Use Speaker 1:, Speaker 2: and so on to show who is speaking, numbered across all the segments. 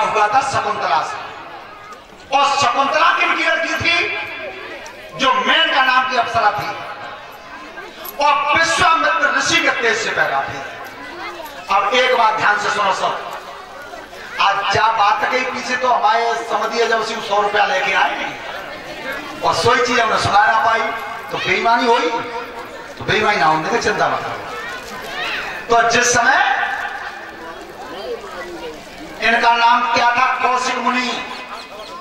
Speaker 1: विवाह हुआ था शकुंतला से। और शकुंतला किनकी लड़की थी, जो मेन का नाम की अप्सरा थी। और विश्वामित्र ऋषि के तेज से पैदा थे। अब एक बात ध्यान से सुनो सब। आज क्या बात गई पीछे तो हमारे समझिए जब उसी सौ रुपया लेके आए। और सोई चीज़ हमने सुना ना पाई तो बेईमानी हुई। तो बेईमानी ना होने की चिंता मत तो जिस समय इनका नाम क्या था कौशिक मुनि।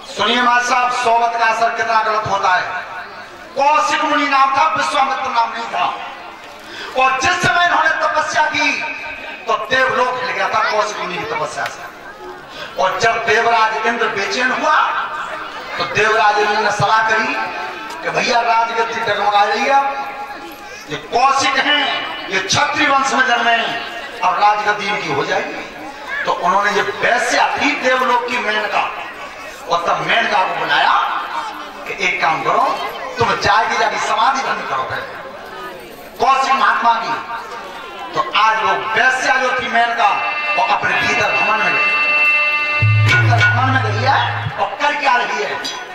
Speaker 1: सुनिए माँ साहब, सोबत का असर कितना गलत होता है? कौशिक मुनि नाम था, विश्वामित्र नाम नहीं था। और जिस समय इन्होंने तपस्या की तो देवलोक हिल गया था कौशिक मुनि की तपस्या से। और जब देवराज इंद्र बेचैन हुआ तो देवराज इंद्र ने सलाह करी कि भैया, राजगद्दी डगमगा रही ये कौशिक हैं, ये क्षत्रिय वंश में जन्मे अब राजगद्दी इनकी हो जाएगी। तो उन्होंने ये पैसा थी देवलोक की मेनका और तब मेनका को बुलाया कि एक काम करो, तुम जाएगी जाके समाधि भंग करो पहले कौशिक महात्मा की? तो आज लोग वैश्या जो थी मेनका और अपने भीतर भ्रमण में गई भीतर भवन में गई है और करके आ रही है।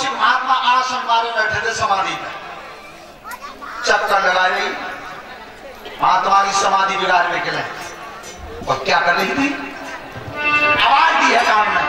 Speaker 1: कौशिक महात्मा आसन मारे बैठे थे समाधि में चक्कर लगाई रही महात्मा की समाधि बिगाड़ने के लिए। और क्या कर रही थी? आवाज़ दी है कान में।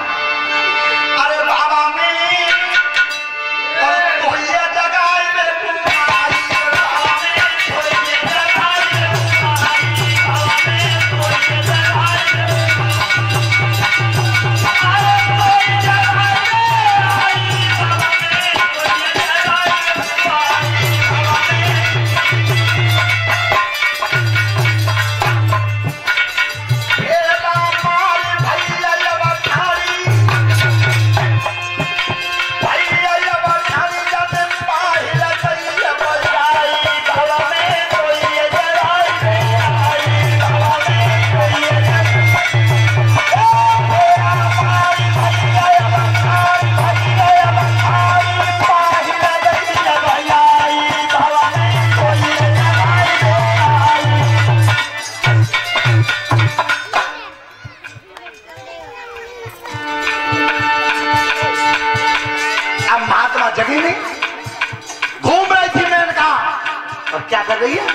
Speaker 1: जगी नहीं। घूम रही थी मैंने कहा और क्या कर रही है?